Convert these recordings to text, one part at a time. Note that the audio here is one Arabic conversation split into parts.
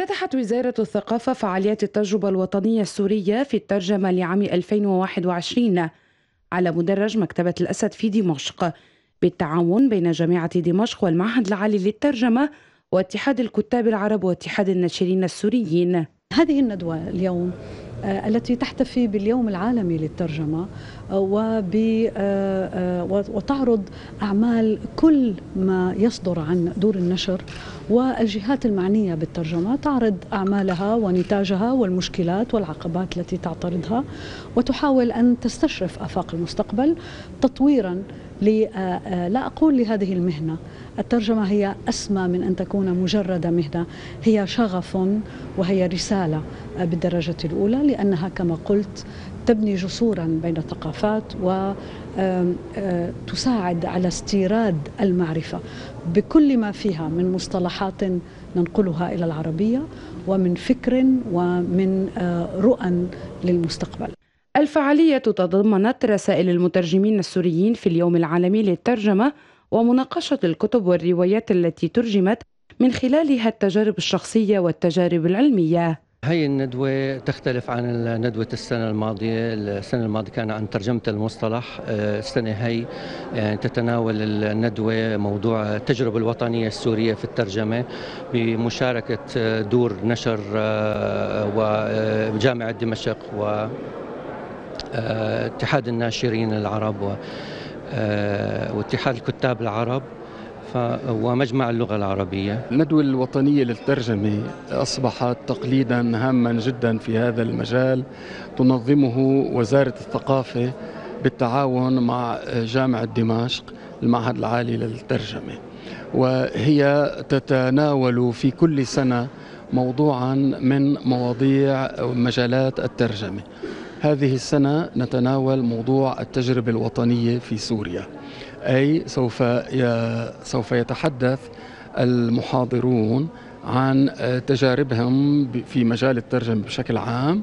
افتتحت وزارة الثقافة فعاليات التجربة الوطنية السورية في الترجمة لعام 2021 على مدرج مكتبة الأسد في دمشق بالتعاون بين جامعة دمشق والمعهد العالي للترجمة واتحاد الكتاب العرب واتحاد الناشرين السوريين. هذه الندوة اليوم التي تحتفي باليوم العالمي للترجمة آه، آه، وتعرض أعمال كل ما يصدر عن دور النشر والجهات المعنية بالترجمة تعرض أعمالها ونتاجها والمشكلات والعقبات التي تعترضها وتحاول أن تستشرف آفاق المستقبل تطويرا لا أقول لهذه المهنة الترجمة هي أسمى من أن تكون مجرد مهنة. هي شغف وهي رسالة بالدرجة الأولى لأنها كما قلت تبني جسورا بين الثقافات وتساعد على استيراد المعرفة بكل ما فيها من مصطلحات ننقلها إلى العربية ومن فكر ومن رؤى للمستقبل. الفعالية تضمنت رسائل المترجمين السوريين في اليوم العالمي للترجمة ومناقشة الكتب والروايات التي ترجمت من خلالها التجارب الشخصية والتجارب العلمية. هي الندوة تختلف عن ندوة السنة الماضية. السنة الماضية كان عن ترجمة المصطلح. آه، السنة هي يعني تتناول الندوة موضوع التجربة الوطنية السورية في الترجمة بمشاركة آه، دور نشر وجامعة دمشق و اتحاد الناشرين العرب واتحاد الكتاب العرب ومجمع اللغة العربية. الندوة الوطنية للترجمة أصبحت تقليدا هاما جدا في هذا المجال. تنظمه وزارة الثقافة بالتعاون مع جامعة دمشق المعهد العالي للترجمة. وهي تتناول في كل سنة موضوعا من مواضيع مجالات الترجمة. هذه السنة نتناول موضوع التجربة الوطنية في سوريا. أي سوف سوف يتحدث المحاضرون عن تجاربهم في مجال الترجمة بشكل عام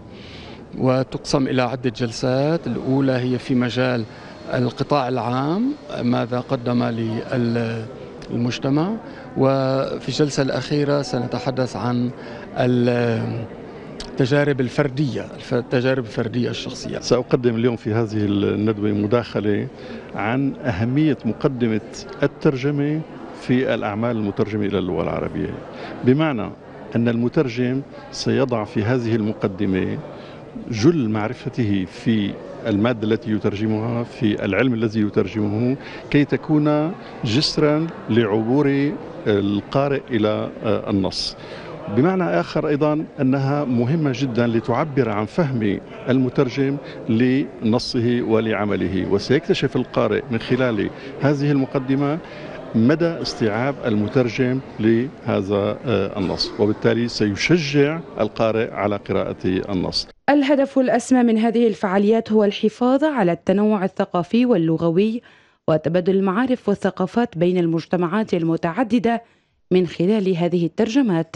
وتقسم إلى عدة جلسات. الأولى هي في مجال القطاع العام ماذا قدم للمجتمع. وفي الجلسة الأخيرة سنتحدث عن التجارب الفردية التجارب الفردية الشخصية. سأقدم اليوم في هذه الندوة مداخلة عن أهمية مقدمة الترجمة في الأعمال المترجمة إلى اللغة العربية. بمعنى أن المترجم سيضع في هذه المقدمة جل معرفته في المادة التي يترجمها في العلم الذي يترجمه كي تكون جسرا لعبور القارئ إلى النص. بمعنى آخر أيضا أنها مهمة جدا لتعبر عن فهم المترجم لنصه ولعمله. وسيكتشف القارئ من خلال هذه المقدمة مدى استيعاب المترجم لهذا آه، النص. وبالتالي سيشجع القارئ على قراءة النص. الهدف الأسمى من هذه الفعاليات هو الحفاظ على التنوع الثقافي واللغوي وتبادل المعارف والثقافات بين المجتمعات المتعددة من خلال هذه الترجمات.